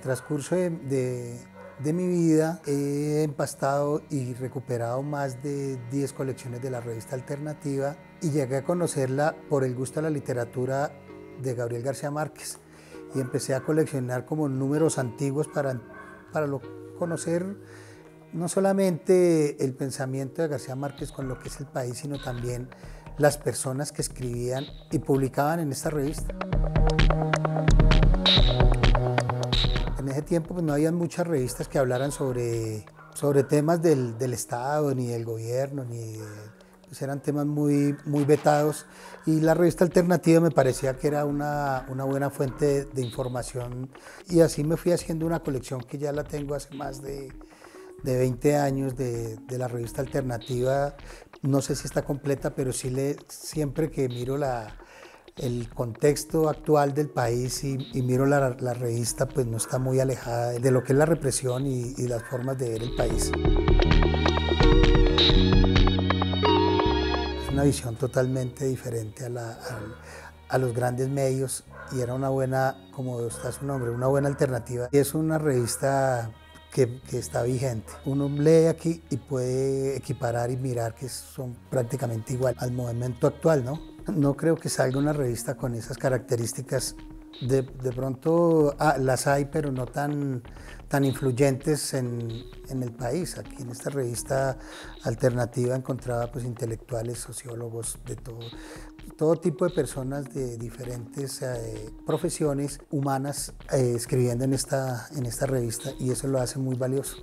transcurso de, de, mi vida he empastado y recuperado más de 10 colecciones de la revista Alternativa y llegué a conocerla por el gusto de la literatura de Gabriel García Márquez y empecé a coleccionar como números antiguos para, para conocer no solamente el pensamiento de García Márquez con lo que es el país, sino también las personas que escribían y publicaban en esta revista. Pues, no había muchas revistas que hablaran sobre, sobre temas del, del Estado, ni del gobierno, ni pues, eran temas muy, muy vetados y la revista alternativa me parecía que era una, una buena fuente de información y así me fui haciendo una colección que ya la tengo hace más de, de 20 años de, de, la revista alternativa. No sé si está completa, pero sí le, siempre que miro la, el contexto actual del país y, y miro la, revista, pues no está muy alejada de lo que es la represión y, y las formas de ver el país. Es una visión totalmente diferente a, la, a, a los grandes medios y era una buena, como está su nombre, una buena alternativa. Es una revista que, está vigente. Uno lee aquí y puede equiparar y mirar que son prácticamente igual al movimiento actual, ¿no? No creo que salga una revista con esas características. De, de pronto ah, las hay, pero no tan, tan influyentes en, en, el país. Aquí en esta revista alternativa encontraba pues, intelectuales, sociólogos, de todo, todo tipo de personas de diferentes eh, profesiones humanas eh, escribiendo en esta, en esta revista y eso lo hace muy valioso.